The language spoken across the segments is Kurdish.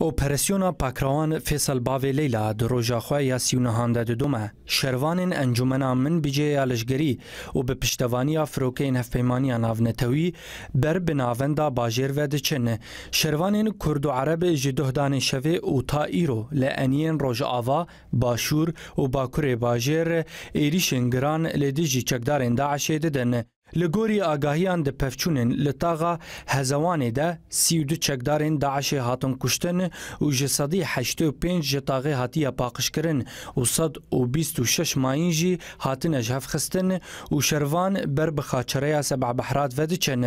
Operasyona Pakrewan Fêsal Bavê Leyla di roja xwe ya sî û nihan de didome. Şervanên Encûmena Min Bicê ya Leşgerî û bi piştevaniya firokeyên Hevpeymaniya Navnetewî ber bi navenda bajêr ve diçin. Şervanên Kurd û Ereb ji duh danê şevê û ta îro li eniyên Rojava, Başûr û Bakurê bajêr êrîşên giran li dijî çekdarên DAIŞ'ê didin. Li gorî agahiyan di pevçûnên li taxa Hezewanê de sî û du çekdarên DAIŞ'ê hatin kuştin û ji sedî heştê û pênc ji taxê hatiye paqijkirin û sed û bîst û şeş mayîn jî hatine jihevxistin û şervan ber bi xaçereya Seb'ebehrat vediçin.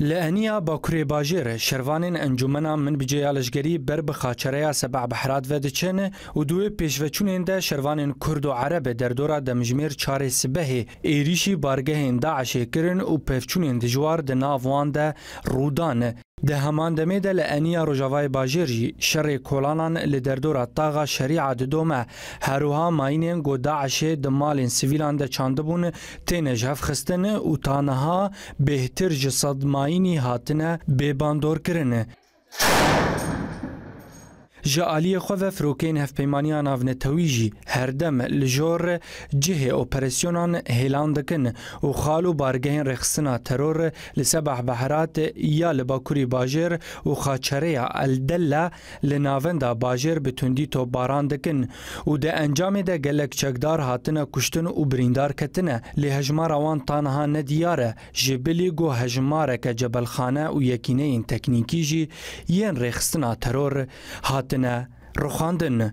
Li eniya Bakurê Bajêr şervanên Encûmena Min Bicê ya Leşgerî ber bi Xaçereya Sebeh Behrat ve diçin û di wê pêşveçûnên de şervanên Kurd û Ereb ê derdora demjimêr çarê sibehê êrîşî bargehên DAIŞ'ê kirin û pevçûnên dijwar di nav wan de rû dan. Di heman demê de li eniya Rojavayê Bajêr jî şerê kolanan li derdora Taxa Şerî'a didome. Herwiha mayînên ku DAIŞ'ê di malên sivîlan de çandibûn Têne ji hev xistin û ta niha bêhtir ji sed mayînî hatine bêbandorkirin. Ji aliyê xwe ve firokeyên Hevpeymaniya Navnetewî jî herdem li jor cihê operasyonan hêlan dikin û xal û bargehên rêxistina teror li Sebeh Beherat ya li bakurî bajêr û Xaçereya El Della Li navenda bajêr bi tundî topbaran dikin û di encamê de gelek çekdar hatine kuştin û birîndar ketine, lê hejmara wan taniha ne diyar e. Ji bilî ku hejmareke cebelxane û yekîneyên teknîkî jî yên rêxistina teror hatine rixwandin.